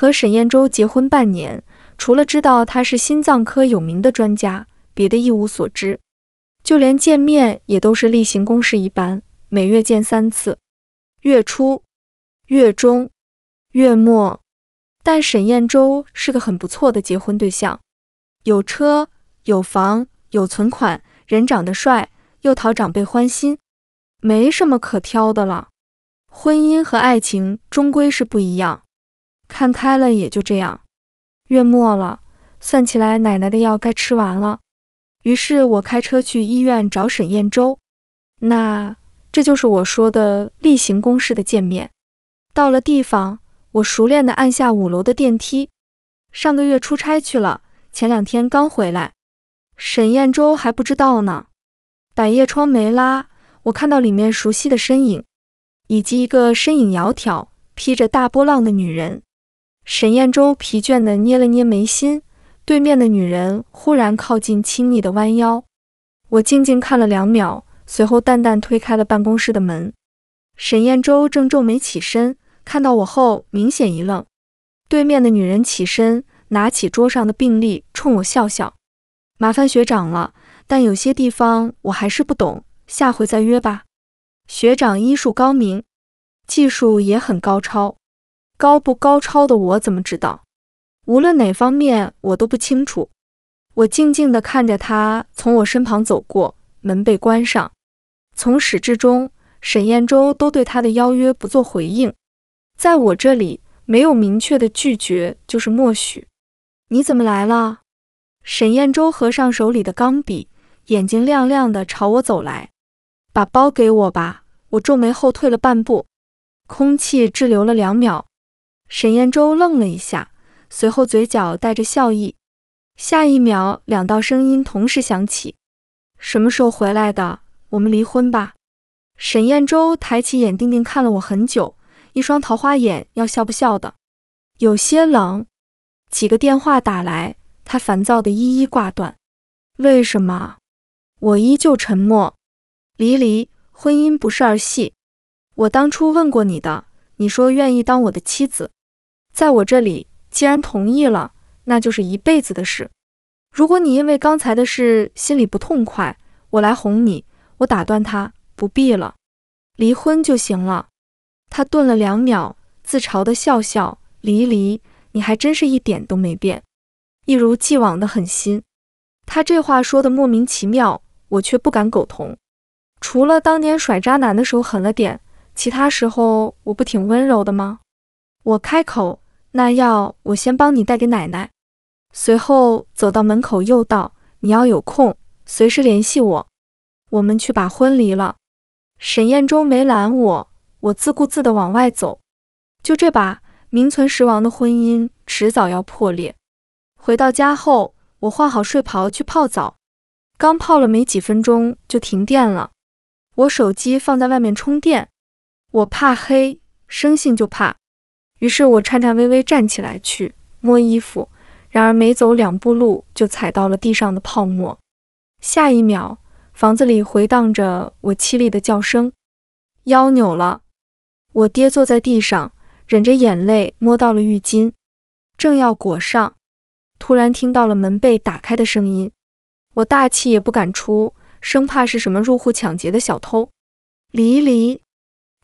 和沈彦洲结婚半年，除了知道他是心脏科有名的专家，别的一无所知。就连见面也都是例行公事一般，每月见三次，月初、月中、月末。但沈彦洲是个很不错的结婚对象，有车有房有存款，人长得帅，又讨长辈欢心，没什么可挑的了。婚姻和爱情终归是不一样，看开了也就这样。月末了，算起来奶奶的药该吃完了。于是我开车去医院找沈彦洲，那这就是我说的例行公事的见面。到了地方，我熟练地按下五楼的电梯。上个月出差去了，前两天刚回来。沈彦洲还不知道呢。百叶窗没拉，我看到里面熟悉的身影，以及一个身影窈窕、披着大波浪的女人。沈彦洲疲倦地捏了捏眉心。对面的女人忽然靠近，亲昵的弯腰。我静静看了两秒，随后淡淡推开了办公室的门。沈彦洲正皱眉起身，看到我后明显一愣。对面的女人起身，拿起桌上的病历，冲我笑笑：“麻烦学长了，但有些地方我还是不懂，下回再约吧。”学长医术高明，技术也很高超，高不高超的我怎么知道？无论哪方面，我都不清楚。我静静地看着他从我身旁走过，门被关上。从始至终，沈彦洲都对他的邀约不做回应。在我这里，没有明确的拒绝，就是默许。你怎么来了？沈彦洲合上手里的钢笔，眼睛亮亮的朝我走来。把包给我吧。我皱眉后退了半步，空气滞留了两秒。沈彦洲愣了一下。随后，嘴角带着笑意。下一秒，两道声音同时响起：“什么时候回来的？我们离婚吧。”沈彦洲抬起眼，定定看了我很久，一双桃花眼，要笑不笑的，有些冷。几个电话打来，他烦躁的一一挂断。为什么？我依旧沉默。离离，婚姻不是儿戏。我当初问过你的，你说愿意当我的妻子，在我这里。既然同意了，那就是一辈子的事。如果你因为刚才的事心里不痛快，我来哄你。我打断他，不必了，离婚就行了。他顿了两秒，自嘲的笑笑：“离离，你还真是一点都没变，一如既往的狠心。”他这话说的莫名其妙，我却不敢苟同。除了当年甩渣男的时候狠了点，其他时候我不挺温柔的吗？我开口。那药我先帮你带给奶奶。随后走到门口，又道：“你要有空，随时联系我。我们去把婚离了。”沈彦洲没拦我，我自顾自地往外走。就这把名存实亡的婚姻，迟早要破裂。回到家后，我换好睡袍去泡澡，刚泡了没几分钟就停电了。我手机放在外面充电，我怕黑，生性就怕。于是我颤颤巍巍站起来去摸衣服，然而没走两步路就踩到了地上的泡沫。下一秒，房子里回荡着我凄厉的叫声：“腰扭了！”我跌坐在地上，忍着眼泪摸到了浴巾，正要裹上，突然听到了门被打开的声音。我大气也不敢出，生怕是什么入户抢劫的小偷。离离。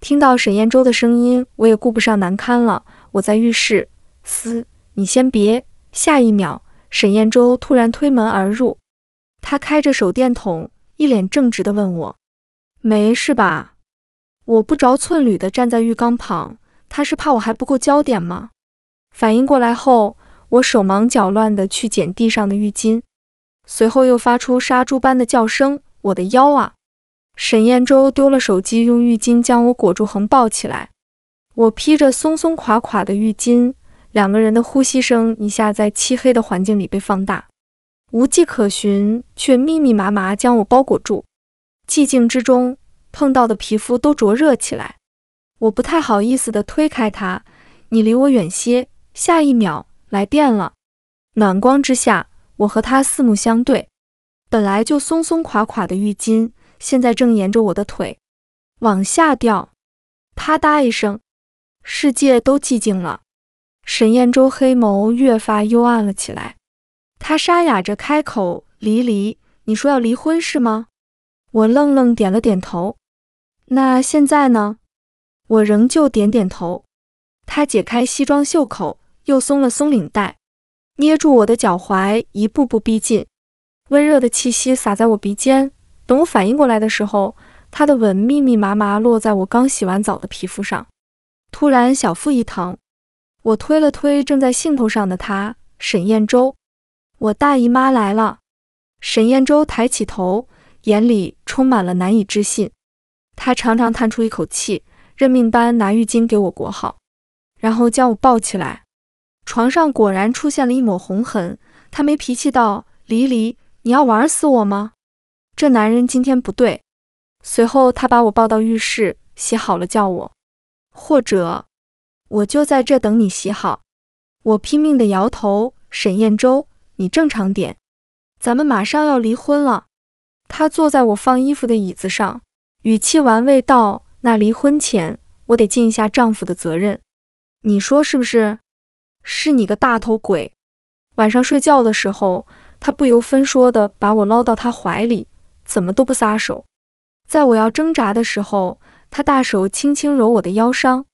听到沈彦洲的声音，我也顾不上难堪了。我在浴室，嘶，你先别。下一秒，沈彦洲突然推门而入，他开着手电筒，一脸正直地问我：“没事吧？”我不着寸缕地站在浴缸旁，他是怕我还不够焦点吗？反应过来后，我手忙脚乱地去捡地上的浴巾，随后又发出杀猪般的叫声：“我的腰啊！”沈彦洲丢了手机，用浴巾将我裹住，横抱起来。我披着松松垮垮的浴巾，两个人的呼吸声一下在漆黑的环境里被放大，无迹可寻，却密密麻麻将我包裹住。寂静之中，碰到的皮肤都灼热起来。我不太好意思地推开他：“你离我远些。”下一秒，来电了。暖光之下，我和他四目相对。本来就松松垮垮的浴巾。现在正沿着我的腿往下掉，啪嗒一声，世界都寂静了。沈燕洲黑眸越发幽暗了起来，他沙哑着开口：“离离，你说要离婚是吗？”我愣愣点了点头。那现在呢？我仍旧点点头。他解开西装袖口，又松了松领带，捏住我的脚踝，一步步逼近。温热的气息洒在我鼻尖。等我反应过来的时候，他的吻密密麻麻落在我刚洗完澡的皮肤上。突然小腹一疼，我推了推正在兴头上的他，沈燕洲，我大姨妈来了。沈燕洲抬起头，眼里充满了难以置信。他长长叹出一口气，认命般拿浴巾给我裹好，然后将我抱起来。床上果然出现了一抹红痕。他没脾气道：“黎黎，你要玩死我吗？这男人今天不对。”随后他把我抱到浴室，洗好了叫我，或者我就在这等你洗好。我拼命的摇头。沈燕洲，你正常点，咱们马上要离婚了。他坐在我放衣服的椅子上。语气玩味道：“那离婚前，我得尽一下丈夫的责任，你说是不是？是你个大头鬼！”晚上睡觉的时候，他不由分说的把我捞到他怀里，怎么都不撒手。在我要挣扎的时候，他大手轻轻揉我的腰伤，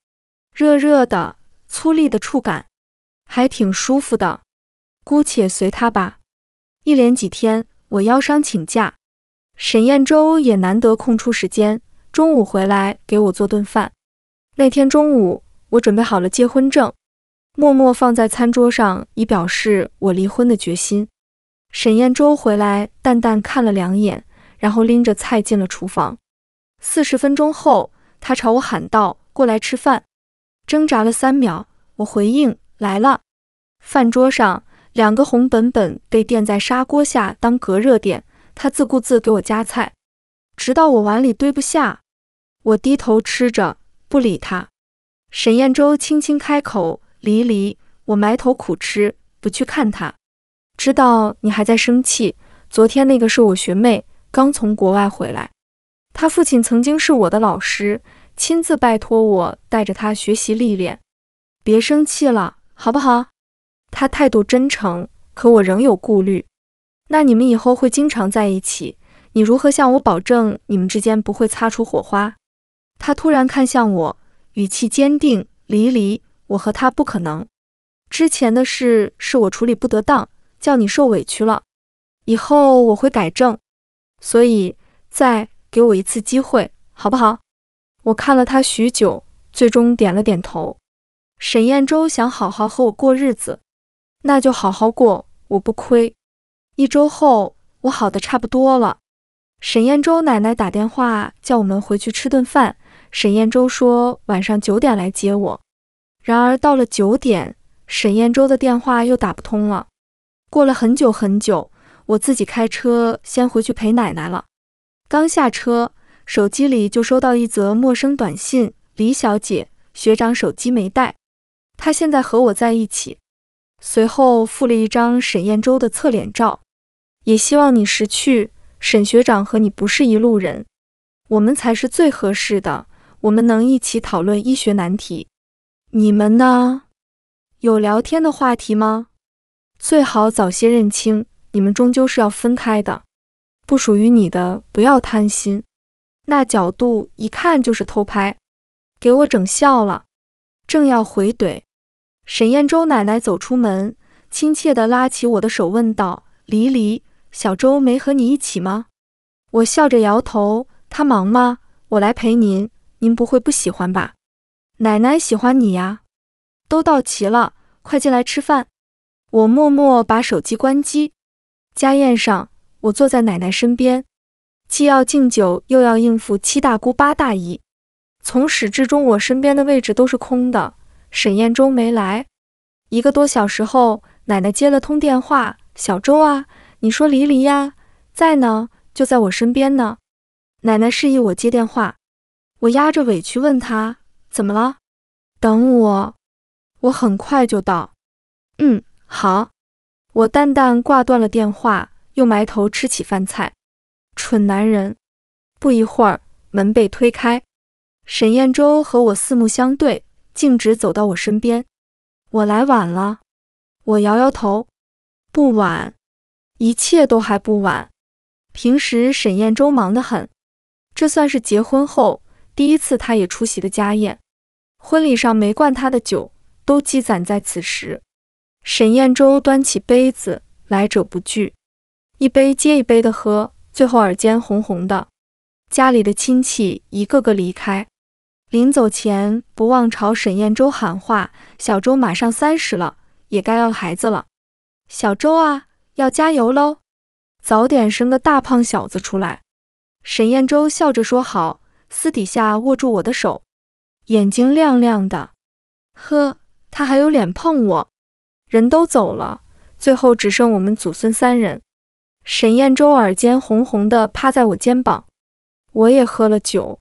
热热的、粗粝的触感，还挺舒服的。姑且随他吧。一连几天，我腰伤请假。沈燕洲也难得空出时间，中午回来给我做顿饭。那天中午，我准备好了结婚证，默默放在餐桌上，以表示我离婚的决心。沈燕洲回来，淡淡看了两眼，然后拎着菜进了厨房。四十分钟后，他朝我喊道：“过来吃饭。”挣扎了三秒，我回应：“来了。”饭桌上，两个红本本被垫在砂锅下当隔热垫。他自顾自给我夹菜，直到我碗里堆不下，我低头吃着，不理他。沈燕洲轻轻开口：“离离。”我埋头苦吃，不去看他。知道你还在生气。昨天那个是我学妹，刚从国外回来。他父亲曾经是我的老师，亲自拜托我带着他学习历练。别生气了，好不好？他态度真诚，可我仍有顾虑。那你们以后会经常在一起？你如何向我保证你们之间不会擦出火花？他突然看向我，语气坚定：“离离，我和他不可能。之前的事是我处理不得当，叫你受委屈了。以后我会改正，所以再给我一次机会，好不好？”我看了他许久，最终点了点头。沈燕洲想好好和我过日子，那就好好过，我不亏。一周后，我好的差不多了。沈燕洲奶奶打电话叫我们回去吃顿饭。沈燕洲说晚上九点来接我。然而到了九点，沈燕洲的电话又打不通了。过了很久很久，我自己开车先回去陪奶奶了。刚下车，手机里就收到一则陌生短信：“李小姐，学长手机没带，他现在和我在一起。”随后附了一张沈燕洲的侧脸照。也希望你识趣，沈学长和你不是一路人，我们才是最合适的。我们能一起讨论医学难题。你们呢？有聊天的话题吗？最好早些认清，你们终究是要分开的。不属于你的，不要贪心。那角度一看就是偷拍，给我整笑了。正要回怼，沈燕洲奶奶走出门，亲切地拉起我的手，问道：“离离。”小周没和你一起吗？我笑着摇头。他忙吗？我来陪您，您不会不喜欢吧？奶奶喜欢你呀。都到齐了，快进来吃饭。我默默把手机关机。家宴上，我坐在奶奶身边，既要敬酒，又要应付七大姑八大姨。从始至终，我身边的位置都是空的。沈燕洲没来。一个多小时后，奶奶接了通电话：“小周啊。”你说离离呀，在呢，就在我身边呢。奶奶示意我接电话，我压着委屈问她怎么了？等我，我很快就到。嗯，好。我淡淡挂断了电话，又埋头吃起饭菜。蠢男人。不一会儿，门被推开，沈燕洲和我四目相对，径直走到我身边。我来晚了。我摇摇头，不晚，一切都还不晚。平时沈燕洲忙得很，这算是结婚后第一次他也出席的家宴。婚礼上没灌他的酒，都积攒在此时。沈燕洲端起杯子，来者不拒，一杯接一杯的喝，最后耳尖红红的。家里的亲戚一个个离开，临走前不忘朝沈燕洲喊话：“小周马上三十了。”也该要孩子了，小周啊，要加油喽！早点生个大胖小子出来。沈燕洲笑着说好，私底下握住我的手，眼睛亮亮的。呵，他还有脸碰我？人都走了，最后只剩我们祖孙三人。沈燕洲耳尖红红的，趴在我肩膀。我也喝了酒，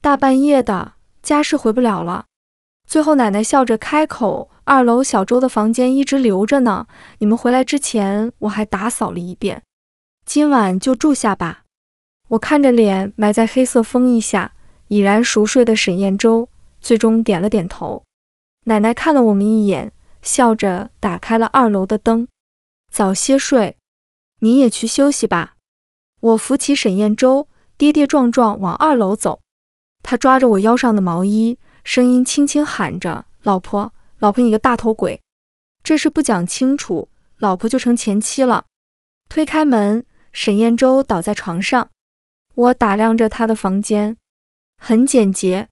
大半夜的，家是回不了了。最后奶奶笑着开口。二楼小周的房间一直留着呢，你们回来之前我还打扫了一遍，今晚就住下吧。我看着脸埋在黑色风衣下已然熟睡的沈燕洲，最终点了点头。奶奶看了我们一眼，笑着打开了二楼的灯。早些睡，你也去休息吧。我扶起沈燕洲，跌跌撞撞往二楼走。他抓着我腰上的毛衣，声音轻轻喊着：“老婆。”老婆，你个大头鬼！这事不讲清楚，老婆就成前妻了。推开门，沈燕洲倒在床上。我打量着他的房间，很简洁，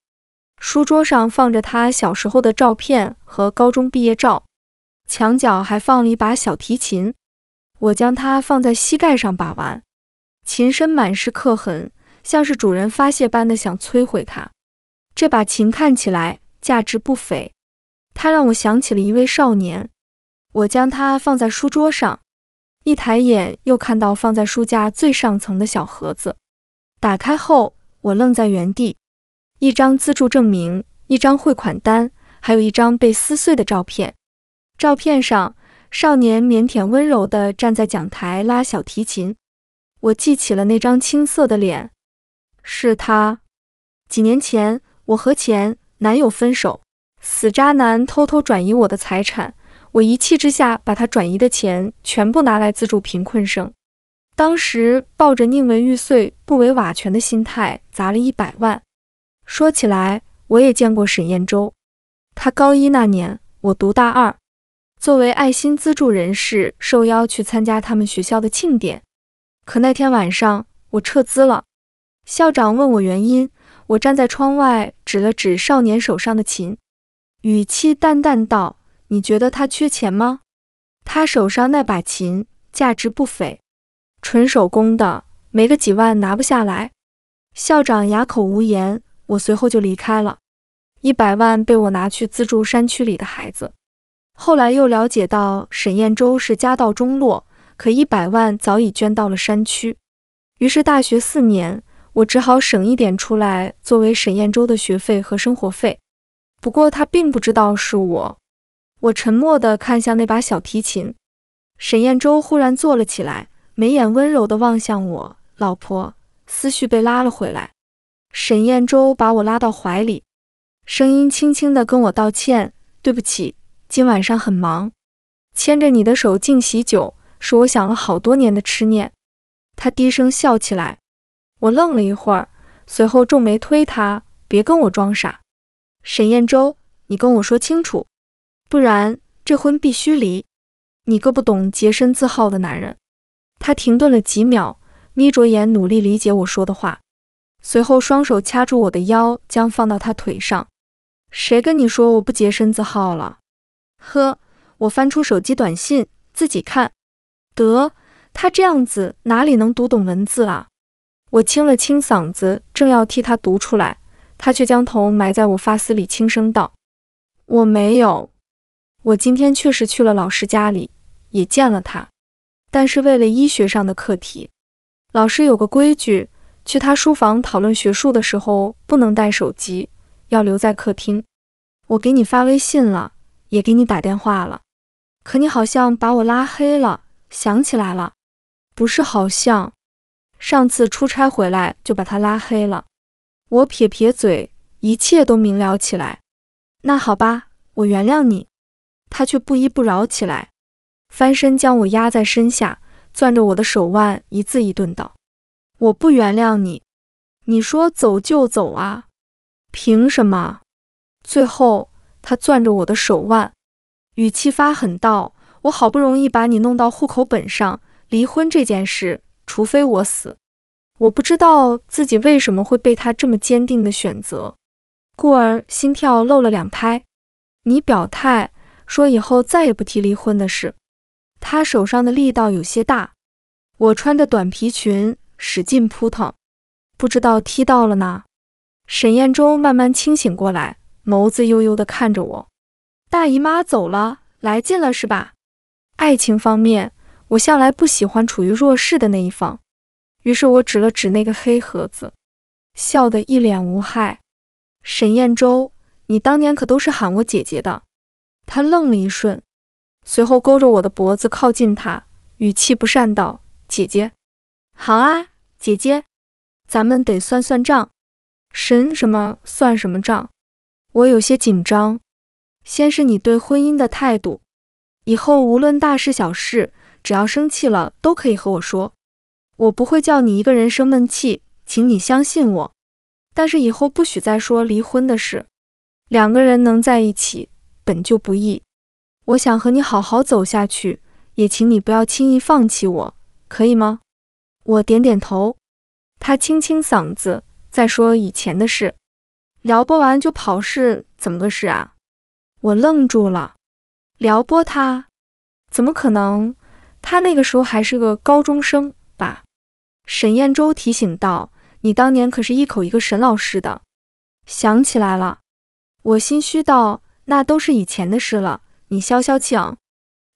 书桌上放着他小时候的照片和高中毕业照，墙角还放了一把小提琴。我将它放在膝盖上把玩，琴身满是刻痕，像是主人发泄般的想摧毁它。这把琴看起来价值不菲。它让我想起了一位少年，我将它放在书桌上，一抬眼又看到放在书架最上层的小盒子。打开后，我愣在原地，一张资助证明，一张汇款单，还有一张被撕碎的照片。照片上，少年腼腆温柔地站在讲台拉小提琴。我记起了那张青涩的脸，是他。几年前，我和前男友分手。死渣男偷偷转移我的财产，我一气之下把他转移的钱全部拿来资助贫困生。当时抱着宁为玉碎不为瓦全的心态砸了一百万。说起来，我也见过沈燕洲。他高一那年，我读大二，作为爱心资助人士受邀去参加他们学校的庆典。可那天晚上我撤资了。校长问我原因，我站在窗外指了指少年手上的琴。语气淡淡道：“你觉得他缺钱吗？他手上那把琴价值不菲，纯手工的，没个几万拿不下来。”校长哑口无言，我随后就离开了。一百万被我拿去资助山区里的孩子。后来又了解到沈燕洲是家道中落，可一百万早已捐到了山区。于是大学四年，我只好省一点出来作为沈燕洲的学费和生活费。不过他并不知道是我。我沉默地看向那把小提琴。沈燕洲忽然坐了起来，眉眼温柔地望向我。老婆，思绪被拉了回来。沈燕洲把我拉到怀里，声音轻轻地跟我道歉：“对不起，今晚上很忙。”牵着你的手敬喜酒，是我想了好多年的痴念。他低声笑起来。我愣了一会儿，随后皱眉推他：“别跟我装傻。”沈燕洲，你跟我说清楚，不然这婚必须离。你个不懂洁身自好的男人。他停顿了几秒，眯着眼努力理解我说的话，随后双手掐住我的腰，将放到他腿上。谁跟你说我不洁身自好了？呵，我翻出手机短信，自己看。得，他这样子哪里能读懂文字啊？我清了清嗓子，正要替他读出来。他却将头埋在我发丝里，轻声道：“我没有，我今天确实去了老师家里，也见了他，但是为了医学上的课题。老师有个规矩，去他书房讨论学术的时候不能带手机，要留在客厅。我给你发微信了，也给你打电话了，可你好像把我拉黑了。想起来了，不是好像，上次出差回来就把他拉黑了。”我撇撇嘴，一切都明了起来。那好吧，我原谅你。他却不依不饶起来，翻身将我压在身下，攥着我的手腕，一字一顿道：“我不原谅你，你说走就走啊？凭什么？”最后，他攥着我的手腕，语气发狠道：“我好不容易把你弄到户口本上，离婚这件事，除非我死。”我不知道自己为什么会被他这么坚定的选择，故而心跳漏了两拍。你表态说以后再也不提离婚的事。他手上的力道有些大，我穿着短皮裙使劲扑腾，不知道踢到了哪。沈彦舟慢慢清醒过来，眸子悠悠地看着我。大姨妈走了，来劲了是吧？爱情方面，我向来不喜欢处于弱势的那一方。于是我指了指那个黑盒子，笑得一脸无害。沈彦舟，你当年可都是喊我姐姐的。他愣了一瞬，随后勾着我的脖子靠近他，语气不善道：“姐姐，好啊，姐姐，咱们得算算账。神什么算什么账？”我有些紧张。先是你对婚姻的态度，以后无论大事小事，只要生气了都可以和我说。我不会叫你一个人生闷气，请你相信我。但是以后不许再说离婚的事。两个人能在一起本就不易，我想和你好好走下去，也请你不要轻易放弃我，可以吗？我点点头。他清清嗓子，再说以前的事。撩拨完就跑是怎么个事啊？我愣住了。撩拨他？怎么可能？他那个时候还是个高中生吧？沈彦舟提醒道：“你当年可是一口一个沈老师的。”想起来了，我心虚道：“那都是以前的事了，你消消气啊。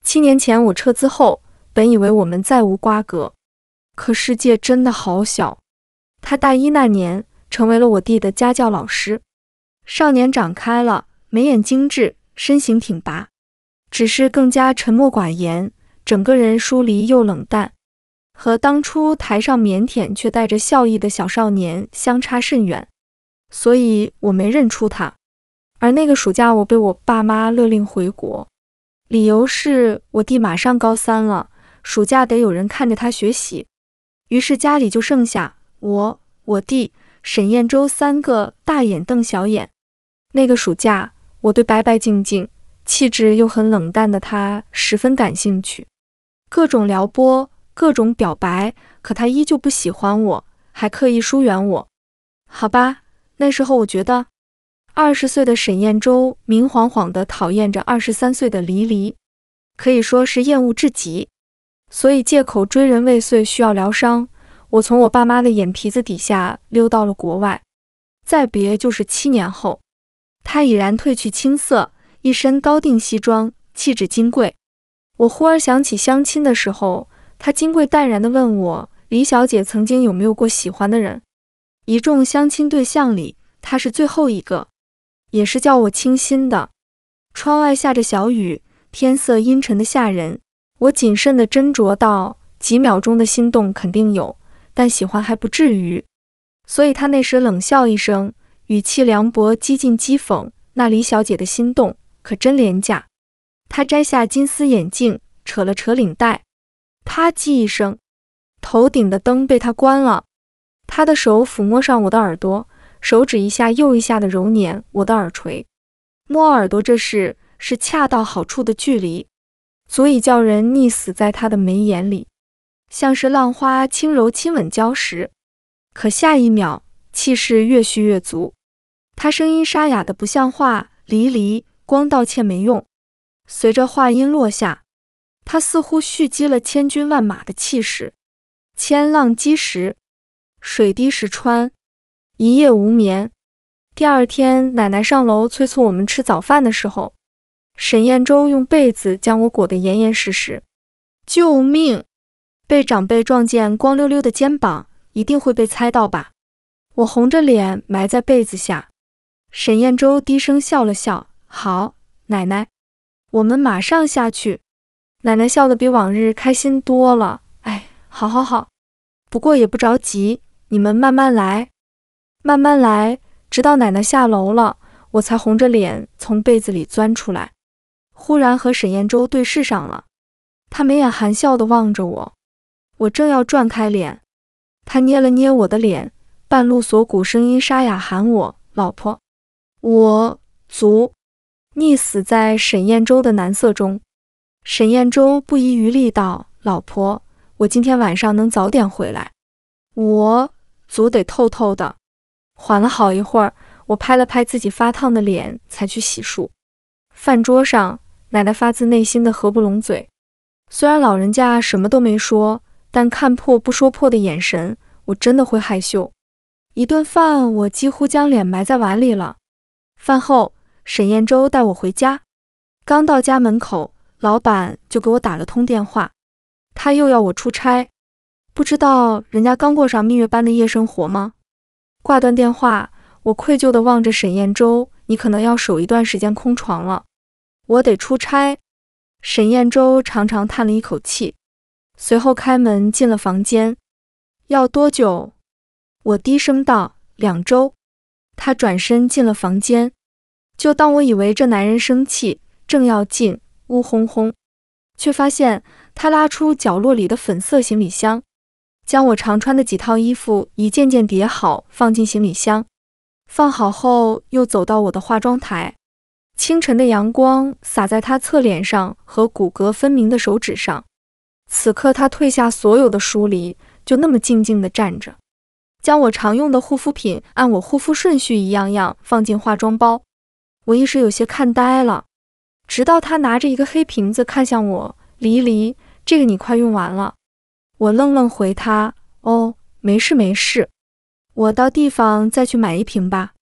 七年前我撤资后，本以为我们再无瓜葛，可世界真的好小。他大一那年成为了我弟的家教老师，少年长开了，眉眼精致，身形挺拔，只是更加沉默寡言，整个人疏离又冷淡。”和当初台上腼腆却带着笑意的小少年相差甚远，所以我没认出他。而那个暑假，我被我爸妈勒令回国，理由是我弟马上高三了，暑假得有人看着他学习。于是家里就剩下我、我弟、沈彦舟三个大眼瞪小眼。那个暑假，我对白白净净、气质又很冷淡的他十分感兴趣，各种撩拨。各种表白，可他依旧不喜欢我，还刻意疏远我。好吧，那时候我觉得，二十岁的沈彦舟明晃晃地讨厌着二十三岁的黎黎，可以说是厌恶至极。所以借口追人未遂需要疗伤，我从我爸妈的眼皮子底下溜到了国外。再别就是七年后，他已然褪去青涩，一身高定西装，气质金贵。我忽而想起相亲的时候。他金贵淡然地问我：“李小姐曾经有没有过喜欢的人？”一众相亲对象里，他是最后一个，也是叫我倾心的。窗外下着小雨，天色阴沉的吓人。我谨慎地斟酌道：“几秒钟的心动肯定有，但喜欢还不至于。”所以他那时冷笑一声，语气凉薄，几近讥讽：“那李小姐的心动可真廉价。”他摘下金丝眼镜，扯了扯领带。啪叽一声，头顶的灯被他关了。他的手抚摸上我的耳朵，手指一下又一下的揉捻我的耳垂。摸耳朵这事是恰到好处的距离，足以叫人溺死在他的眉眼里，像是浪花轻柔亲吻礁石。可下一秒，气势越蓄越足，他声音沙哑的不像话：“离离，光道歉没用。”随着话音落下。他似乎蓄积了千军万马的气势，千浪击石，水滴石穿，一夜无眠。第二天，奶奶上楼催促我们吃早饭的时候，沈彦舟用被子将我裹得严严实实。救命！被长辈撞见光溜溜的肩膀，一定会被猜到吧？我红着脸埋在被子下。沈彦舟低声笑了笑：“好，奶奶，我们马上下去。”奶奶笑得比往日开心多了。哎，好，好，好，不过也不着急，你们慢慢来，慢慢来，直到奶奶下楼了，我才红着脸从被子里钻出来。忽然和沈彦洲对视上了，他眉眼含笑地望着我，我正要转开脸，他捏了捏我的脸，半路锁骨声音沙哑喊我老婆，我足溺死在沈彦洲的男色中。沈彦洲不遗余力道：“老婆，我今天晚上能早点回来，我足得透透的。”缓了好一会儿，我拍了拍自己发烫的脸，才去洗漱。饭桌上，奶奶发自内心的合不拢嘴。虽然老人家什么都没说，但看破不说破的眼神，我真的会害羞。一顿饭，我几乎将脸埋在碗里了。饭后，沈彦洲带我回家，刚到家门口。老板就给我打了通电话，他又要我出差，不知道人家刚过上蜜月般的夜生活吗？挂断电话，我愧疚地望着沈彦洲，你可能要守一段时间空床了，我得出差。沈彦洲长长叹了一口气，随后开门进了房间。要多久？我低声道：两周。他转身进了房间，就当我以为这男人生气，正要进。呜轰轰，却发现他拉出角落里的粉色行李箱，将我常穿的几套衣服一件件叠好，放进行李箱。放好后，又走到我的化妆台。清晨的阳光洒在他侧脸上和骨骼分明的手指上。此刻，他褪下所有的疏离，就那么静静地站着，将我常用的护肤品按我护肤顺序一样样放进化妆包。我一时有些看呆了。直到他拿着一个黑瓶子看向我，黎黎，这个你快用完了。我愣愣回他，哦，没事没事，我到地方再去买一瓶吧。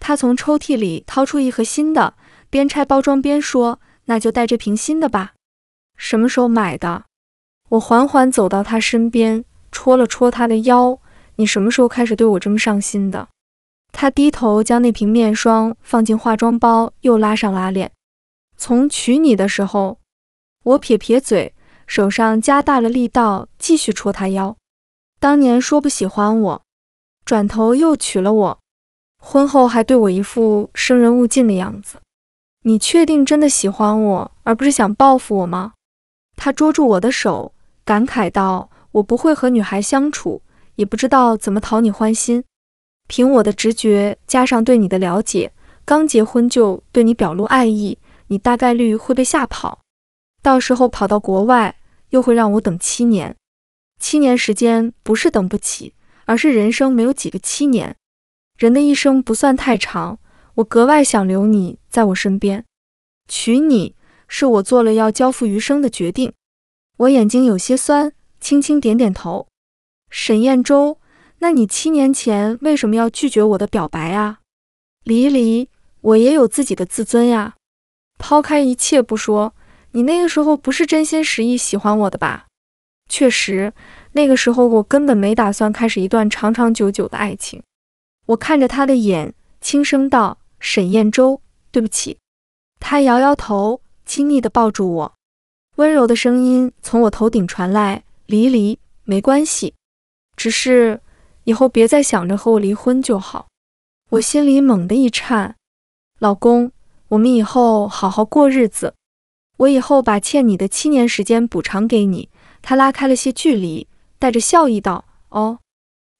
他从抽屉里掏出一盒新的，边拆包装边说，那就带这瓶新的吧。什么时候买的？我缓缓走到他身边，戳了戳他的腰，你什么时候开始对我这么上心的？他低头将那瓶面霜放进化妆包，又拉上拉链。从娶你的时候，我撇撇嘴，手上加大了力道，继续戳他腰。当年说不喜欢我，转头又娶了我，婚后还对我一副生人勿近的样子。你确定真的喜欢我，而不是想报复我吗？他捉住我的手，感慨道：“我不会和女孩相处，也不知道怎么讨你欢心。凭我的直觉，加上对你的了解，刚结婚就对你表露爱意。”你大概率会被吓跑，到时候跑到国外又会让我等七年。七年时间不是等不起，而是人生没有几个七年。人的一生不算太长，我格外想留你在我身边。娶你是我做了要交付余生的决定。我眼睛有些酸，轻轻点点头。沈彦洲，那你七年前为什么要拒绝我的表白啊？离离，我也有自己的自尊呀。抛开一切不说，你那个时候不是真心实意喜欢我的吧？确实，那个时候我根本没打算开始一段长长久久的爱情。我看着他的眼，轻声道：“沈彦洲，对不起。”他摇摇头，亲昵地抱住我，温柔的声音从我头顶传来：“离离，没关系，只是以后别再想着和我离婚就好。”我心里猛地一颤，老公。我们以后好好过日子，我以后把欠你的七年时间补偿给你。他拉开了些距离，带着笑意道：“哦，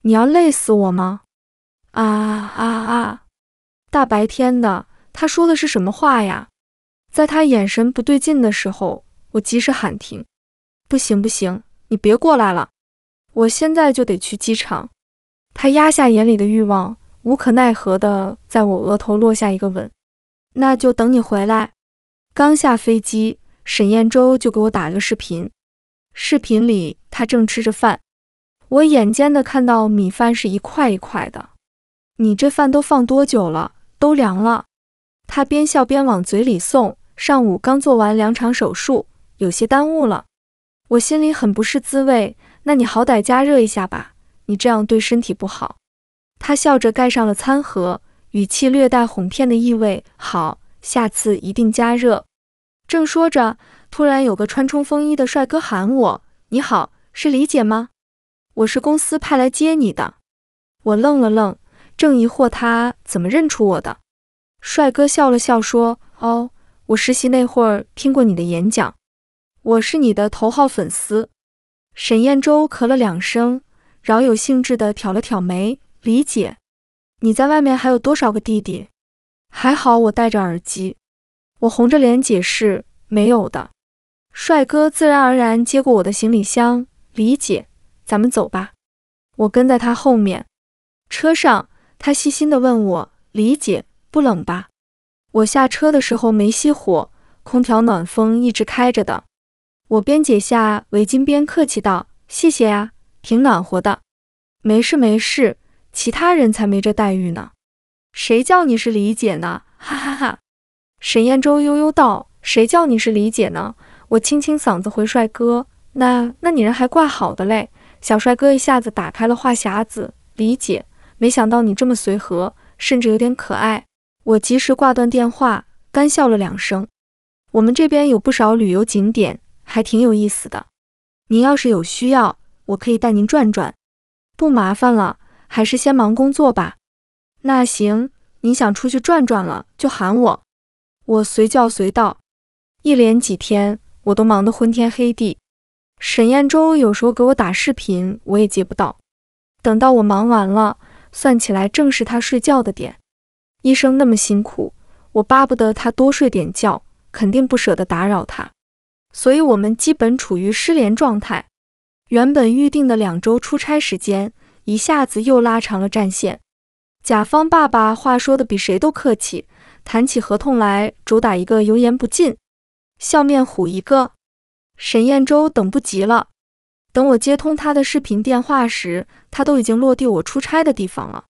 你要累死我吗？”啊啊啊！大白天的，他说的是什么话呀？在他眼神不对劲的时候，我及时喊停：“不行不行，你别过来了，我现在就得去机场。”他压下眼里的欲望，无可奈何的在我额头落下一个吻。那就等你回来。刚下飞机，沈彦洲就给我打了个视频。视频里他正吃着饭，我眼尖的看到米饭是一块一块的。你这饭都放多久了？都凉了。他边笑边往嘴里送。上午刚做完两场手术，有些耽误了。我心里很不是滋味。那你好歹加热一下吧，你这样对身体不好。他笑着盖上了餐盒。语气略带哄骗的意味。好，下次一定加热。正说着，突然有个穿冲锋衣的帅哥喊我：“你好，是李姐吗？我是公司派来接你的。”我愣了愣，正疑惑他怎么认出我的。帅哥笑了笑说：“哦，我实习那会儿听过你的演讲，我是你的头号粉丝。沈燕洲咳了两声，饶有兴致地挑了挑眉。李姐，你在外面还有多少个弟弟？还好我戴着耳机。我红着脸解释，没有的。帅哥自然而然接过我的行李箱。李姐，咱们走吧。我跟在他后面。车上，他细心地问我：“李姐，不冷吧？”我下车的时候没熄火，空调暖风一直开着的。我边解下围巾边客气道：“谢谢呀，挺暖和的。”“没事没事，其他人才没这待遇呢。”“谁叫你是李姐呢？”哈哈哈。沈燕洲悠悠道：“谁叫你是李姐呢？”我清清嗓子回帅哥：“那那你人还怪好的嘞。”小帅哥一下子打开了话匣子：“李姐，没想到你这么随和，甚至有点可爱。”我及时挂断电话，干笑了两声。我们这边有不少旅游景点。还挺有意思的，您要是有需要，我可以带您转转，不麻烦了，还是先忙工作吧。那行，您想出去转转了就喊我，我随叫随到。一连几天，我都忙得昏天黑地。沈彦洲有时候给我打视频，我也接不到。等到我忙完了，算起来正是他睡觉的点。医生那么辛苦，我巴不得他多睡点觉，肯定不舍得打扰他。所以，我们基本处于失联状态。原本预定的两周出差时间，一下子又拉长了战线。甲方爸爸话说的比谁都客气，谈起合同来，主打一个油盐不进，笑面虎一个。沈彦洲等不及了，等我接通他的视频电话时，他都已经落地我出差的地方了。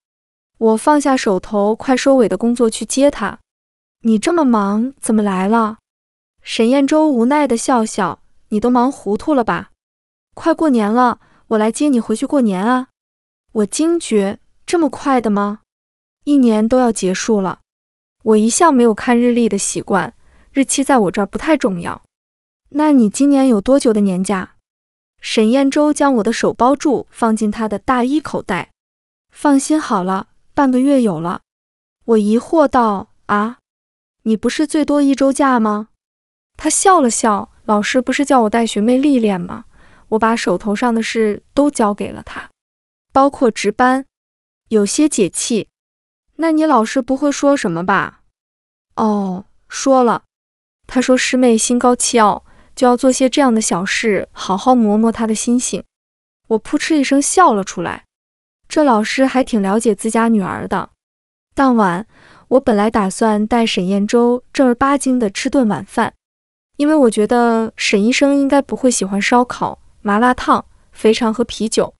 我放下手头快收尾的工作去接他。你这么忙，怎么来了？沈彦洲无奈的笑笑：“你都忙糊涂了吧？快过年了，我来接你回去过年啊！”我惊觉：“这么快的吗？一年都要结束了。”我一向没有看日历的习惯，日期在我这儿不太重要。那你今年有多久的年假？沈彦洲将我的手包住，放进他的大衣口袋。放心好了，半个月有了。我疑惑道：“啊，你不是最多一周假吗？”他笑了笑，老师不是叫我带学妹历练吗？我把手头上的事都交给了他，包括值班，有些解气。那你老师不会说什么吧？哦，说了。他说师妹心高气傲，就要做些这样的小事，好好磨磨她的心性。我扑哧一声笑了出来。这老师还挺了解自家女儿的。当晚，我本来打算带沈彦洲正儿八经的吃顿晚饭。因为我觉得沈医生应该不会喜欢烧烤、麻辣烫、肥肠和啤酒。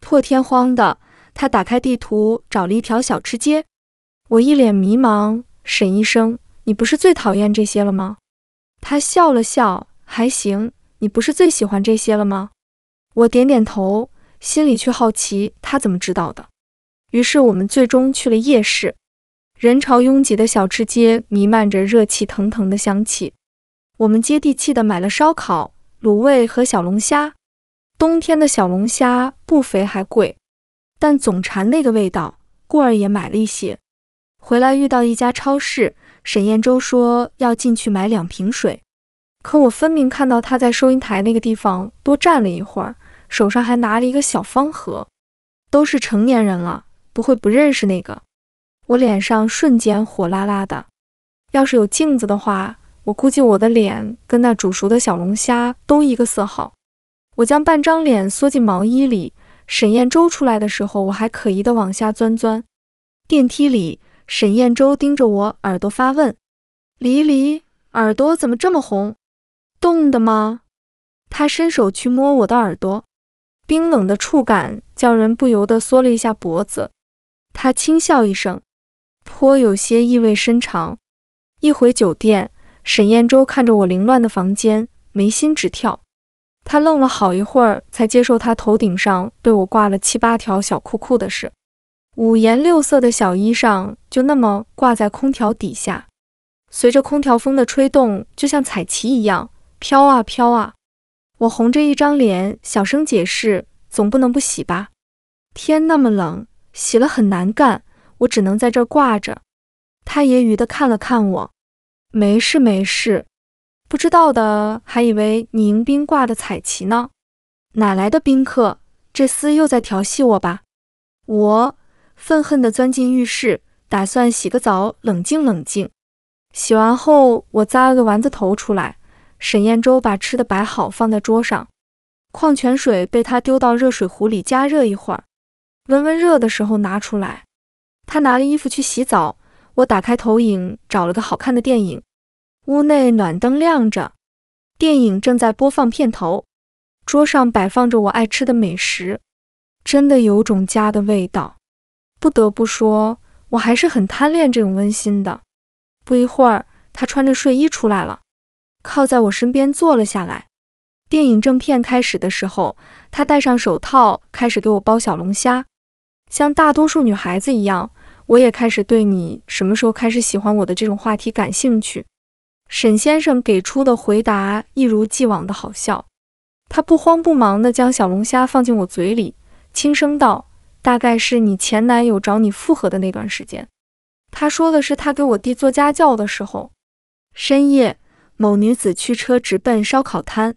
破天荒的，他打开地图找了一条小吃街。我一脸迷茫：“沈医生，你不是最讨厌这些了吗？”他笑了笑：“还行，你不是最喜欢这些了吗？”我点点头，心里却好奇他怎么知道的。于是我们最终去了夜市。人潮拥挤的小吃街弥漫着热气腾腾的香气。我们接地气的买了烧烤、卤味和小龙虾。冬天的小龙虾不肥还贵，但总馋那个味道，故而也买了一些。回来遇到一家超市，沈彦洲说要进去买两瓶水，可我分明看到他在收银台那个地方多站了一会儿，手上还拿了一个小方盒。都是成年人了，不会不认识那个？我脸上瞬间火辣辣的，要是有镜子的话。我估计我的脸跟那煮熟的小龙虾都一个色号。我将半张脸缩进毛衣里。沈彦洲出来的时候，我还可疑的往下钻钻。电梯里，沈彦洲盯着我耳朵发问：“黎黎，耳朵怎么这么红？冻的吗？”他伸手去摸我的耳朵，冰冷的触感叫人不由得缩了一下脖子。他轻笑一声，颇有些意味深长。一回酒店。沈彦洲看着我凌乱的房间，眉心直跳。他愣了好一会儿，才接受他头顶上被我挂了七八条小裤裤的事。五颜六色的小衣裳就那么挂在空调底下，随着空调风的吹动，就像彩旗一样飘啊飘啊。我红着一张脸，小声解释：“总不能不洗吧？天那么冷，洗了很难干，我只能在这儿挂着。”他揶揄的看了看我。没事没事，不知道的还以为你迎宾挂的彩旗呢。哪来的宾客？这厮又在调戏我吧？我愤恨的钻进浴室，打算洗个澡，冷静冷静。洗完后，我扎了个丸子头出来。沈燕洲把吃的摆好，放在桌上。矿泉水被他丢到热水壶里加热一会儿，温温热的时候拿出来。他拿了衣服去洗澡。我打开投影，找了个好看的电影。屋内暖灯亮着，电影正在播放片头。桌上摆放着我爱吃的美食，真的有种家的味道。不得不说，我还是很贪恋这种温馨的。不一会儿，他穿着睡衣出来了，靠在我身边坐了下来。电影正片开始的时候，他戴上手套，开始给我剥小龙虾。像大多数女孩子一样。我也开始对你什么时候开始喜欢我的这种话题感兴趣。沈先生给出的回答一如既往的好笑。他不慌不忙地将小龙虾放进我嘴里，轻声道：“大概是你前男友找你复合的那段时间。”他说的是他给我弟做家教的时候。深夜，某女子驱车直奔烧烤摊，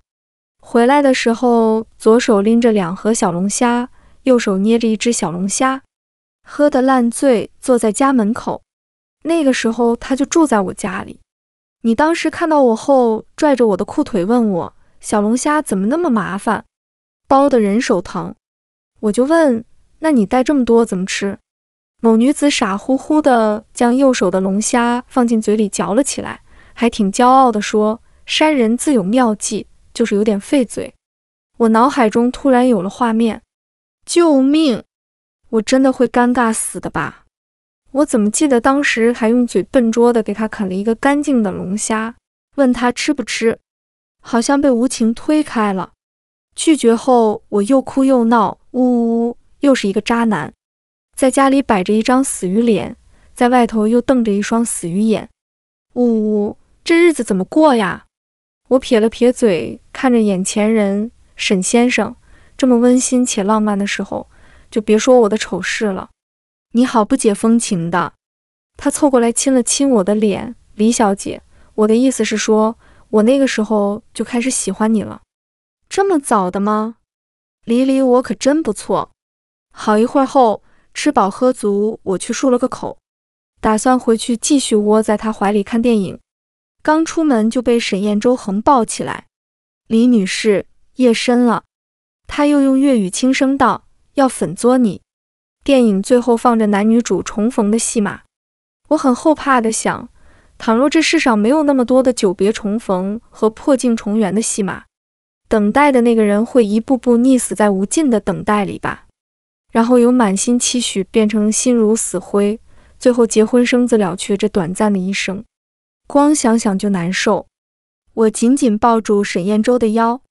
回来的时候，左手拎着两盒小龙虾，右手捏着一只小龙虾。喝得烂醉，坐在家门口。那个时候他就住在我家里。你当时看到我后，拽着我的裤腿问我：“小龙虾怎么那么麻烦，剥的人手疼？”我就问：“那你带这么多怎么吃？”某女子傻乎乎的将右手的龙虾放进嘴里嚼了起来，还挺骄傲的说：“山人自有妙计，就是有点费嘴。”我脑海中突然有了画面，救命！我真的会尴尬死的吧？我怎么记得当时还用嘴笨拙的给他啃了一个干净的龙虾，问他吃不吃，好像被无情推开了。拒绝后，我又哭又闹，呜呜呜，又是一个渣男，在家里摆着一张死鱼脸，在外头又瞪着一双死鱼眼，呜呜，这日子怎么过呀？我撇了撇嘴，看着眼前人沈先生这么温馨且浪漫的时候。就别说我的丑事了，你好不解风情的。他凑过来亲了亲我的脸，李小姐，我的意思是说，我那个时候就开始喜欢你了，这么早的吗？李李，我可真不错。好一会儿后，吃饱喝足，我去漱了个口，打算回去继续窝在他怀里看电影。刚出门就被沈燕洲横抱起来，李女士，夜深了。他又用粤语轻声道。要粉作你。电影最后放着男女主重逢的戏码，我很后怕的想，倘若这世上没有那么多的久别重逢和破镜重圆的戏码，等待的那个人会一步步溺死在无尽的等待里吧？然后由满心期许变成心如死灰，最后结婚生子了却这短暂的一生，光想想就难受。我紧紧抱住沈燕洲的腰，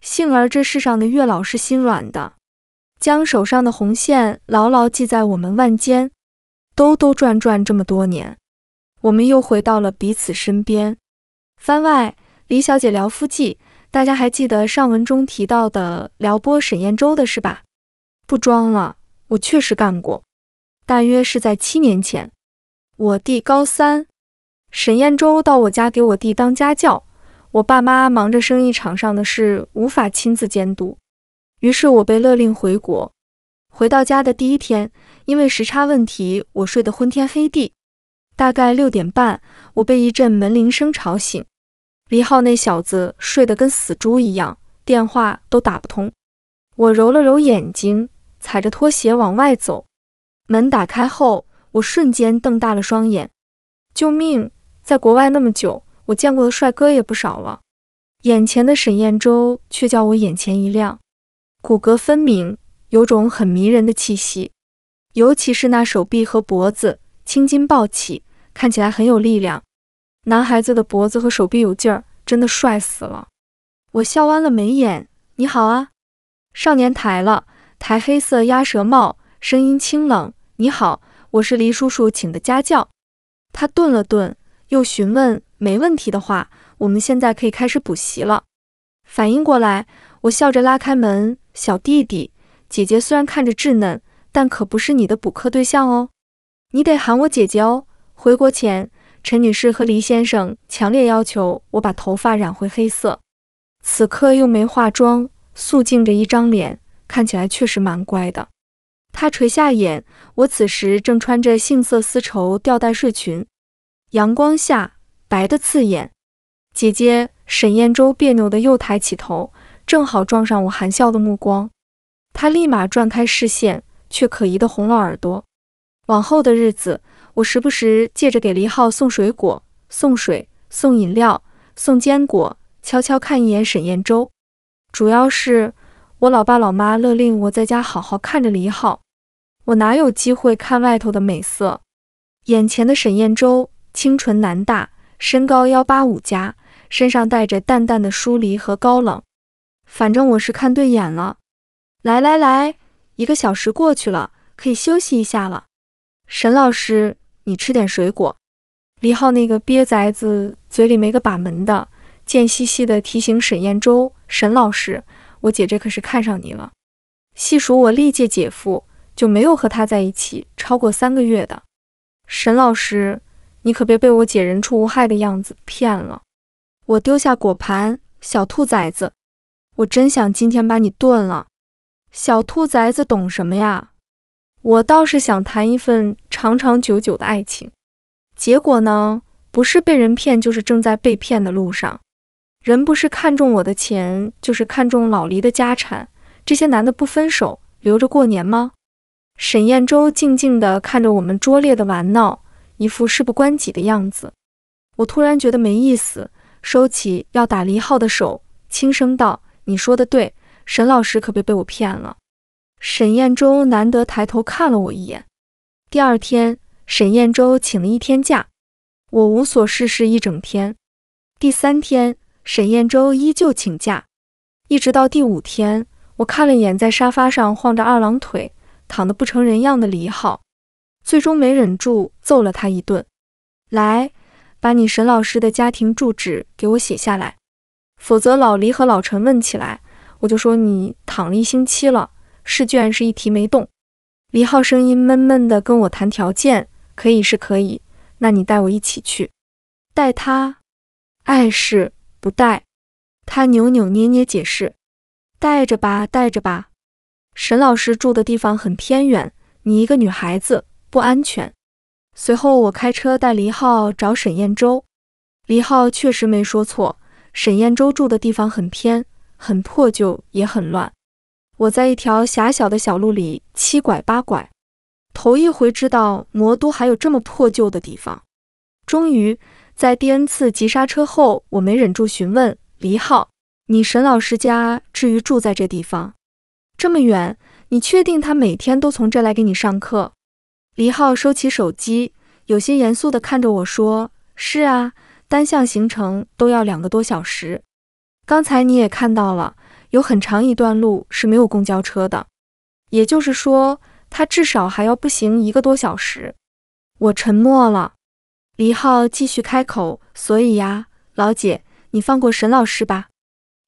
幸而这世上的月老是心软的。将手上的红线牢牢系在我们腕间，兜兜转转这么多年，我们又回到了彼此身边。番外，李小姐聊夫记，大家还记得上文中提到的撩拨沈燕洲的事吧？不装了，我确实干过，大约是在七年前。我弟高三，沈燕洲到我家给我弟当家教，我爸妈忙着生意场上的事，无法亲自监督。于是我被勒令回国。回到家的第一天，因为时差问题，我睡得昏天黑地。大概六点半，我被一阵门铃声吵醒。李浩那小子睡得跟死猪一样，电话都打不通。我揉了揉眼睛，踩着拖鞋往外走。门打开后，我瞬间瞪大了双眼。救命！在国外那么久，我见过的帅哥也不少了，眼前的沈燕洲却叫我眼前一亮。骨骼分明，有种很迷人的气息，尤其是那手臂和脖子青筋暴起，看起来很有力量。男孩子的脖子和手臂有劲儿，真的帅死了。我笑弯了眉眼，你好啊，少年抬了抬黑色鸭舌帽，声音清冷，你好，我是黎叔叔请的家教。他顿了顿，又询问，没问题的话，我们现在可以开始补习了。反应过来，我笑着拉开门。小弟弟，姐姐虽然看着稚嫩，但可不是你的补课对象哦，你得喊我姐姐哦。回国前，陈女士和黎先生强烈要求我把头发染回黑色。此刻又没化妆，素净着一张脸，看起来确实蛮乖的。他垂下眼，我此时正穿着杏色丝绸吊带睡裙，阳光下白的刺眼。姐姐沈燕洲别扭的又抬起头，正好撞上我含笑的目光。他立马转开视线，却可疑的红了耳朵。往后的日子，我时不时借着给黎浩送水果、送水、送饮料、送坚果。悄悄看一眼沈燕洲，主要是我老爸老妈勒令我在家好好看着黎浩，我哪有机会看外头的美色？眼前的沈燕洲清纯男大，身高幺八五加，身上带着淡淡的疏离和高冷，反正我是看对眼了。来来来，一个小时过去了，可以休息一下了。沈老师，你吃点水果。黎浩那个瘪崽子嘴里没个把门的。贱兮兮的提醒沈燕洲：“沈老师，我姐这可是看上你了。细数我历届姐夫，就没有和他在一起超过三个月的。沈老师，你可别被我姐人畜无害的样子骗了。”我丢下果盘，小兔崽子，我真想今天把你炖了。小兔崽子懂什么呀？我倒是想谈一份长长久久的爱情。结果呢，不是被人骗，就是正在被骗的路上。人不是看中我的钱，就是看中老黎的家产。这些男的不分手，留着过年吗？沈燕洲静静地看着我们拙劣的玩闹，一副事不关己的样子。我突然觉得没意思，收起要打黎浩的手，轻声道：“你说的对，沈老师可别被我骗了。”沈燕洲难得抬头看了我一眼。第二天，沈燕洲请了一天假，我无所事事一整天。第三天。沈燕洲依旧请假，一直到第五天，我看了眼在沙发上晃着二郎腿、躺得不成人样的李浩，最终没忍住揍了他一顿。来，把你沈老师的家庭住址给我写下来，否则老黎和老陈问起来，我就说你躺了一星期了，试卷是一题没动。李浩声音闷闷的跟我谈条件，可以是可以，那你带我一起去，带他，碍事。不带，他扭扭捏捏解释：“带着吧，带着吧。沈老师住的地方很偏远，你一个女孩子不安全。”随后我开车带黎浩找沈燕洲，黎浩确实没说错，沈燕洲住的地方很偏，很破旧，也很乱。我在一条狭小的小路里七拐八拐，头一回知道魔都还有这么破旧的地方。终于。在第 N 次急刹车后，我没忍住询问黎浩：“你沈老师家至于住在这地方？这么远，你确定他每天都从这来给你上课？”黎浩收起手机，有些严肃地看着我说：“是啊，单向行程都要两个多小时。刚才你也看到了，有很长一段路是没有公交车的，也就是说，他至少还要步行一个多小时。”我沉默了。李浩继续开口：“所以呀，老姐，你放过沈老师吧。”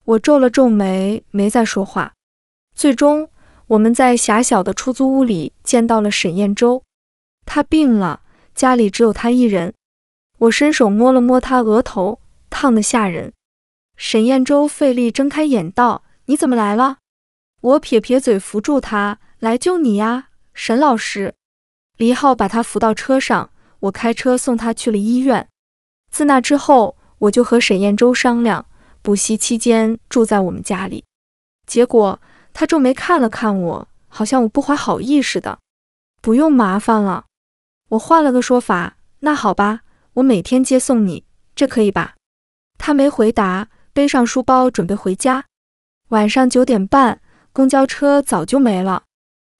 我皱了皱眉，没再说话。最终，我们在狭小的出租屋里见到了沈燕洲。他病了，家里只有他一人。我伸手摸了摸他额头，烫得吓人。沈燕洲费力睁开眼道：“你怎么来了？”我撇撇嘴，扶住他：“来救你呀，沈老师。”李浩把他扶到车上。我开车送他去了医院。自那之后，我就和沈燕洲商量，补习期间住在我们家里。结果他皱眉看了看我，好像我不怀好意似的。不用麻烦了，我换了个说法。那好吧，我每天接送你，这可以吧？他没回答，背上书包准备回家。晚上九点半，公交车早就没了。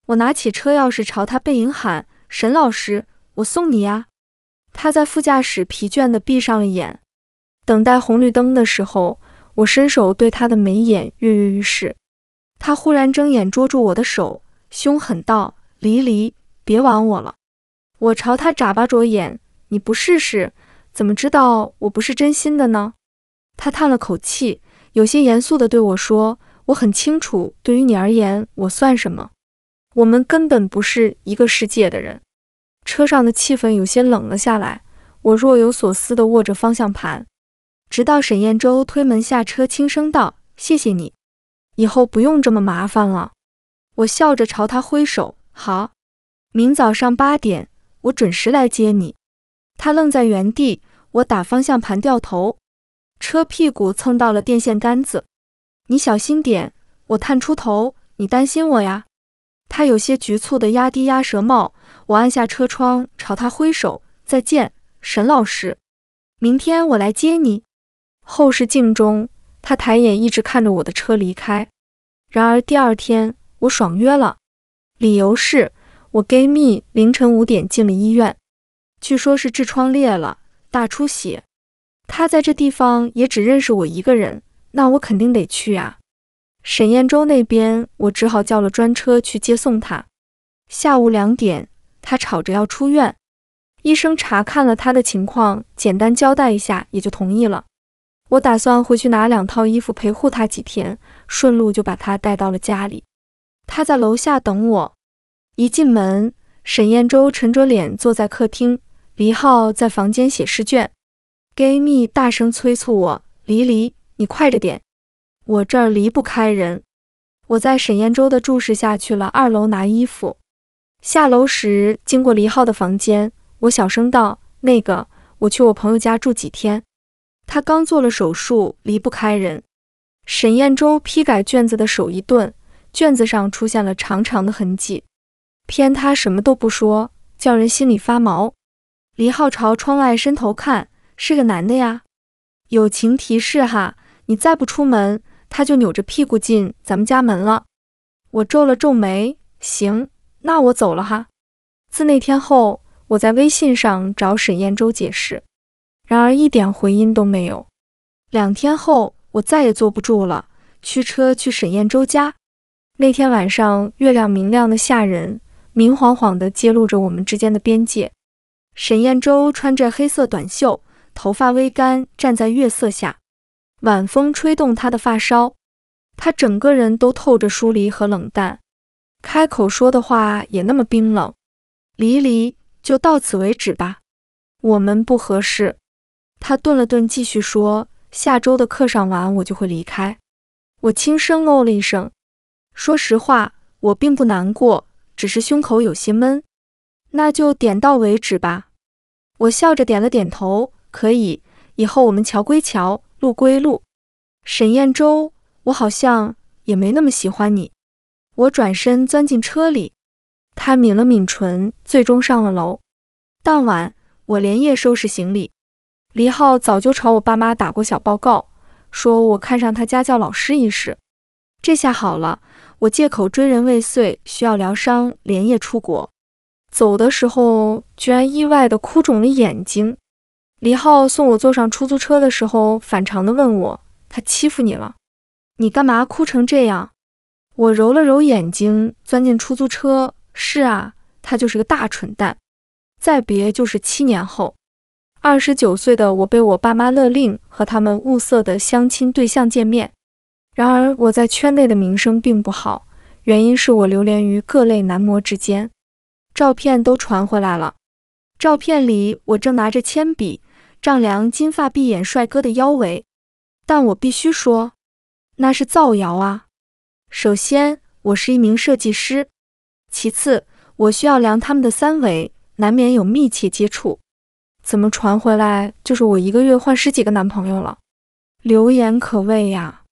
我拿起车钥匙朝他背影喊：“沈老师。”我送你呀。他在副驾驶疲倦地闭上了眼。等待红绿灯的时候，我伸手对他的眉眼跃跃欲试。他忽然睁眼捉住我的手，凶狠道：“离离，别玩我了。”我朝他眨巴着眼：“你不试试，怎么知道我不是真心的呢？”他叹了口气，有些严肃地对我说：“我很清楚，对于你而言，我算什么？我们根本不是一个世界的人。”车上的气氛有些冷了下来，我若有所思地握着方向盘，直到沈彦舟推门下车，轻声道：“谢谢你，以后不用这么麻烦了。”我笑着朝他挥手：“好，明早上八点，我准时来接你。”他愣在原地，我打方向盘掉头，车屁股蹭到了电线杆子。你小心点，我探出头，你担心我呀？他有些局促地压低鸭舌帽，我按下车窗，朝他挥手：“再见，沈老师，明天我来接你。”后视镜中，他抬眼一直看着我的车离开。然而第二天，我爽约了，理由是我 gay 蜜凌晨五点进了医院，据说是痔疮裂了，大出血。他在这地方也只认识我一个人。那我肯定得去啊！沈彦舟那边，我只好叫了专车去接送他。下午两点，他吵着要出院，医生查看了他的情况，简单交代一下，也就同意了。我打算回去拿两套衣服陪护他几天，顺路就把他带到了家里。他在楼下等我，一进门，沈彦舟沉着脸坐在客厅，黎浩在房间写试卷，gay 蜜大声催促我：“黎黎。”你快着点，我这儿离不开人。我在沈彦舟的注视下去了二楼拿衣服。下楼时经过黎浩的房间，我小声道：“那个，我去我朋友家住几天。他刚做了手术，离不开人。”沈彦舟批改卷子的手一顿，卷子上出现了长长的痕迹。偏他什么都不说，叫人心里发毛。黎浩朝窗外伸头看，是个男的呀。友情提示哈。你再不出门，他就扭着屁股进咱们家门了。我皱了皱眉，行，那我走了哈。自那天后，我在微信上找沈彦舟解释，然而一点回音都没有。两天后，我再也坐不住了，驱车去沈彦州家。那天晚上，月亮明亮的吓人，明晃晃地揭露着我们之间的边界。沈彦舟穿着黑色短袖，头发微干，站在月色下。晚风吹动他的发梢，他整个人都透着疏离和冷淡，开口说的话也那么冰冷。离离，就到此为止吧，我们不合适。他顿了顿，继续说：“下周的课上完，我就会离开。”我轻声哦了一声。说实话，我并不难过，只是胸口有些闷。那就点到为止吧。我笑着点了点头，可以。以后我们桥归桥。路归路，沈彦舟，我好像也没那么喜欢你。我转身钻进车里，他抿了抿唇，最终上了楼。当晚，我连夜收拾行李。黎浩早就朝我爸妈打过小报告，说我看上他家教老师一事。这下好了，我借口追人未遂，需要疗伤，连夜出国。走的时候，居然意外的哭肿了眼睛。李浩送我坐上出租车的时候，反常的问我：“他欺负你了？你干嘛哭成这样？”我揉了揉眼睛，钻进出租车。是啊，他就是个大蠢蛋。再别就是七年后，二十九岁的我被我爸妈勒令和他们物色的相亲对象见面。然而我在圈内的名声并不好，原因是我流连于各类男模之间。照片都传回来了，照片里我正拿着铅笔。丈量金发碧眼帅哥的腰围，但我必须说，那是造谣啊！首先，我是一名设计师；其次，我需要量他们的三围，难免有密切接触。怎么传回来就是我一个月换十几个男朋友了？流言可畏呀！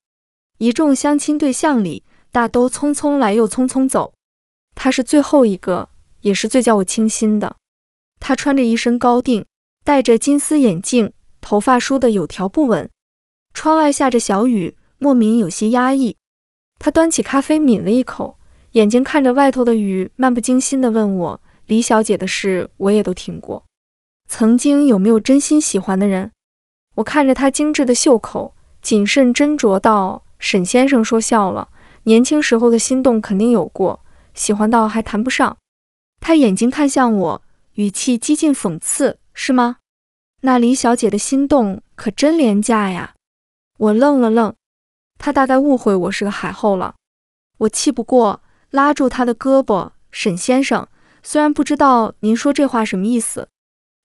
一众相亲对象里，大都匆匆来又匆匆走，他是最后一个，也是最叫我倾心的。他穿着一身高定。戴着金丝眼镜，头发梳得有条不紊。窗外下着小雨，莫名有些压抑。他端起咖啡抿了一口，眼睛看着外头的雨，漫不经心地问我：“李小姐的事我也都听过，曾经有没有真心喜欢的人？”我看着他精致的袖口，谨慎斟酌道：“沈先生说笑了，年轻时候的心动肯定有过，喜欢到还谈不上。”他眼睛看向我，语气几近讽刺。是吗？那李小姐的心动可真廉价呀！我愣了愣，她大概误会我是个海后了。我气不过，拉住她的胳膊：“沈先生，虽然不知道您说这话什么意思，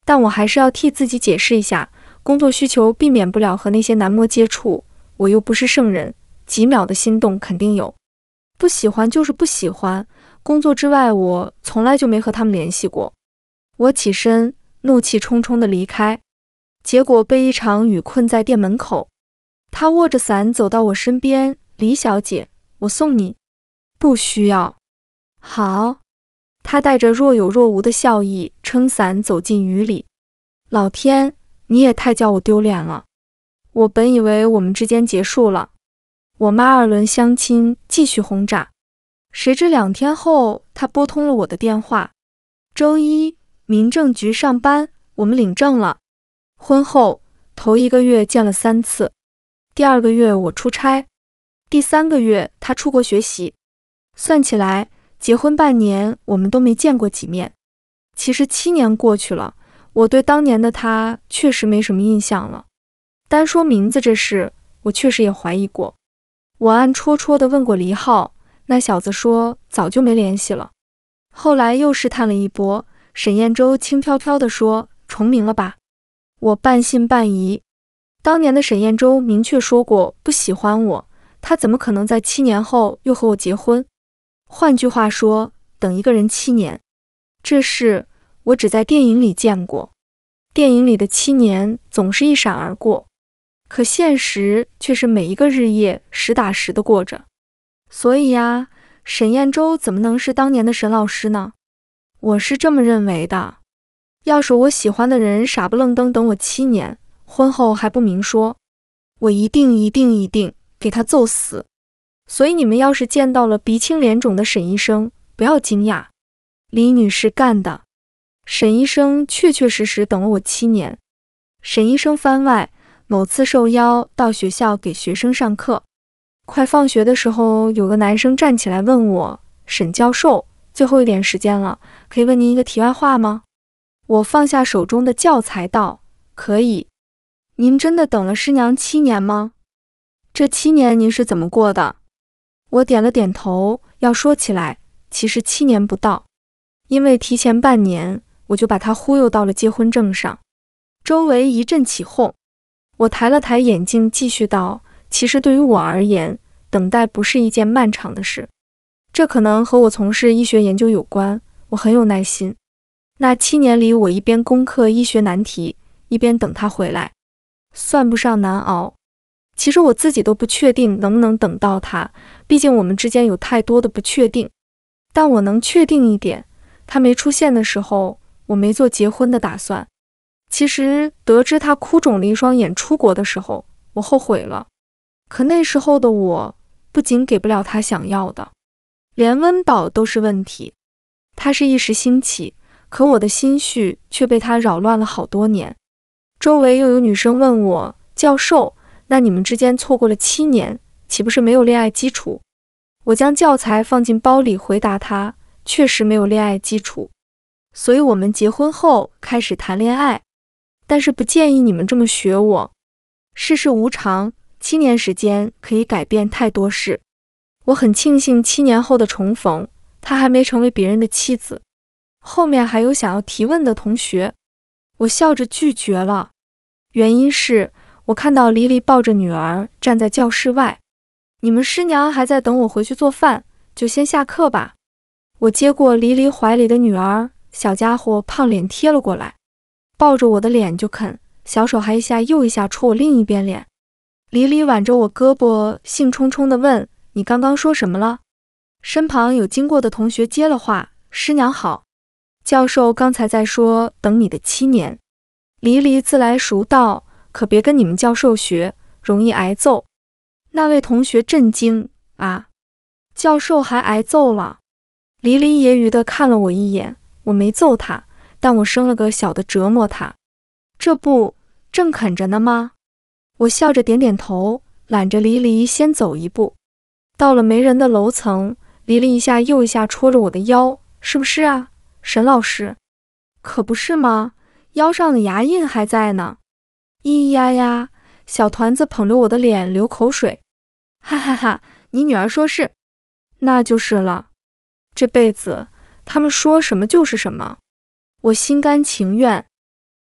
但我还是要替自己解释一下，工作需求避免不了和那些男模接触，我又不是圣人，几秒的心动肯定有。不喜欢就是不喜欢，工作之外我从来就没和他们联系过。我起身，怒气冲冲地离开，结果被一场雨困在店门口。他握着伞走到我身边，李小姐，我送你。不需要。好。他带着若有若无的笑意，撑伞走进雨里。老天，你也太叫我丢脸了！我本以为我们之间结束了，我妈二轮相亲继续轰炸，谁知两天后，她拨通了我的电话。周一，民政局上班，我们领证了。婚后头一个月见了三次，第二个月我出差，第三个月他出国学习，算起来。结婚半年，我们都没见过几面。其实七年过去了，我对当年的他确实没什么印象了。单说名字这事，我确实也怀疑过。我暗戳戳地问过黎浩，那小子说早就没联系了。后来又试探了一波，沈燕洲轻飘飘地说重名了吧。我半信半疑。当年的沈燕洲明确说过不喜欢我，他怎么可能在七年后又和我结婚？换句话说，等一个人七年，这事我只在电影里见过。电影里的七年总是一闪而过，可现实却是每一个日夜实打实的过着。所以呀，沈彦洲怎么能是当年的沈老师呢？我是这么认为的。要是我喜欢的人傻不愣登等我七年，婚后还不明说，我一定一定一定给他揍死。所以你们要是见到了鼻青脸肿的沈医生，不要惊讶，李女士干的。沈医生确确实实等了我七年。沈医生番外，某次受邀到学校给学生上课，快放学的时候，有个男生站起来问我：“沈教授，最后一点时间了，可以问您一个题外话吗？”我放下手中的教材道：“可以。您真的等了师娘七年吗？这七年您是怎么过的？”我点了点头。要说起来，其实七年不到，因为提前半年我就把他忽悠到了结婚证上。周围一阵起哄。我抬了抬眼镜，继续道：“其实对于我而言，等待不是一件漫长的事。这可能和我从事医学研究有关。我很有耐心。那七年里，我一边攻克医学难题，一边等他回来，算不上难熬。”其实我自己都不确定能不能等到他，毕竟我们之间有太多的不确定。但我能确定一点，他没出现的时候，我没做结婚的打算。其实得知他哭肿了一双眼出国的时候，我后悔了。可那时候的我，不仅给不了他想要的，连温饱都是问题。他是一时兴起，可我的心绪却被他扰乱了好多年。周围又有女生问我，教授。那你们之间错过了七年，岂不是没有恋爱基础？我将教材放进包里，回答他：确实没有恋爱基础，所以我们结婚后开始谈恋爱。但是不建议你们这么学我。世事无常，七年时间可以改变太多事。我很庆幸七年后的重逢，他还没成为别人的妻子。后面还有想要提问的同学，我笑着拒绝了，原因是。我看到黎黎抱着女儿站在教室外，你们师娘还在等我回去做饭，就先下课吧。我接过黎黎怀里的女儿，小家伙胖脸贴了过来，抱着我的脸就啃，小手还一下又一下戳我另一边脸。黎黎挽着我胳膊，兴冲冲地问：“你刚刚说什么了？”身旁有经过的同学接了话：“师娘好，教授刚才在说等你的七年。”黎黎自来熟道。可别跟你们教授学，容易挨揍。那位同学震惊啊！教授还挨揍了？离离揶揄的看了我一眼。我没揍他，但我生了个小的折磨他。这不正啃着呢吗？我笑着点点头，揽着黎离先走一步。到了没人的楼层，黎离一下又一下戳着我的腰，是不是啊，沈老师？可不是吗？腰上的牙印还在呢。咿咿呀呀，小团子捧着我的脸流口水，哈哈哈！你女儿说是，那就是了。这辈子他们说什么就是什么，我心甘情愿。